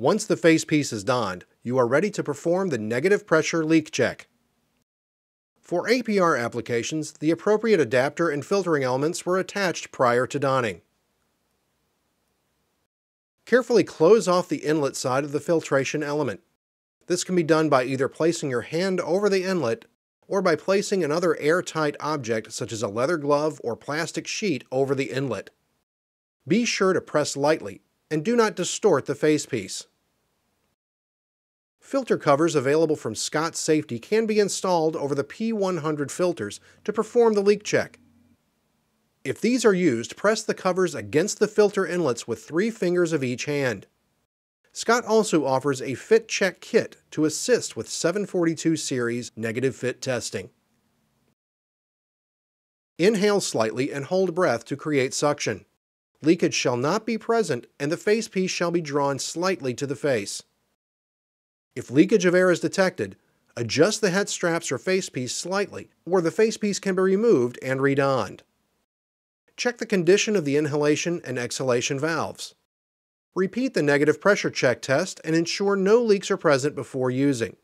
Once the facepiece is donned, you are ready to perform the negative pressure leak check. For APR applications, the appropriate adapter and filtering elements were attached prior to donning. Carefully close off the inlet side of the filtration element. This can be done by either placing your hand over the inlet or by placing another airtight object such as a leather glove or plastic sheet over the inlet. Be sure to press lightly and do not distort the facepiece. Filter covers available from Scott Safety can be installed over the P100 filters to perform the leak check. If these are used, press the covers against the filter inlets with three fingers of each hand. Scott also offers a fit check kit to assist with 742 series negative fit testing. Inhale slightly and hold breath to create suction. Leakage shall not be present and the facepiece shall be drawn slightly to the face. If leakage of air is detected, adjust the head straps or facepiece slightly, or the facepiece can be removed and redonned. Check the condition of the inhalation and exhalation valves. Repeat the negative pressure check test and ensure no leaks are present before using.